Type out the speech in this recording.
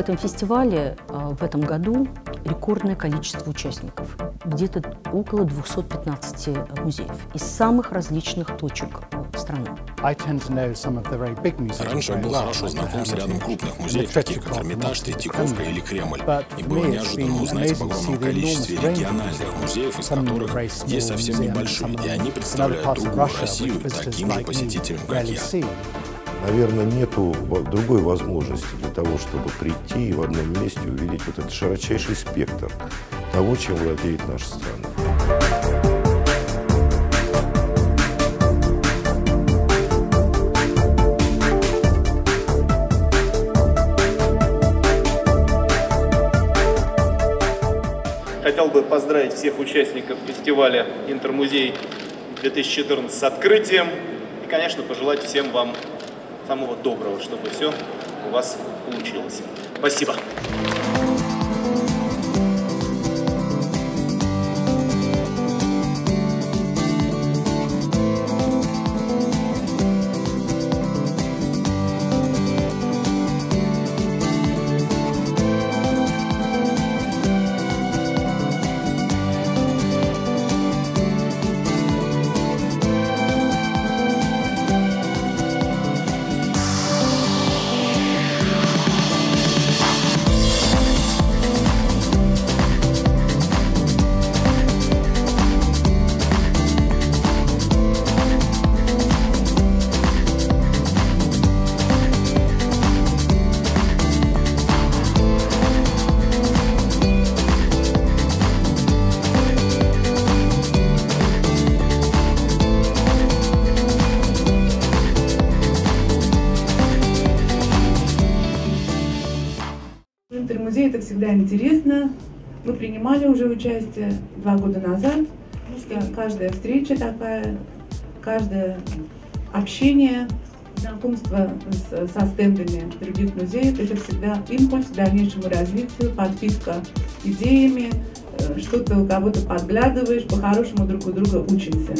этом фестивале а, в этом году рекордное количество участников. Где-то около 215 музеев из самых различных точек страны. Раньше я был хорошо знаком с рядом крупных музеев, таких как Эрмитаж, Третьяковка или Кремль. И было неожиданно узнать об огромном количестве региональных музеев, из которых есть совсем небольшие, и они представляют другую Россию таким же посетителям, как я. Наверное, нету другой возможности для того, чтобы прийти и в одном месте увидеть вот этот широчайший спектр того, чем владеет наша страна. Хотел бы поздравить всех участников фестиваля «Интермузей 2014» с открытием. И, конечно, пожелать всем вам самого доброго, чтобы все у вас получилось. Спасибо. Интермузей это всегда интересно. Мы принимали уже участие два года назад. Каждая встреча такая, каждое общение, знакомство с, со стендами других музеев, это всегда импульс к дальнейшему развитию, подпитка идеями, э, что-то у кого-то подглядываешь, по-хорошему друг у друга учимся.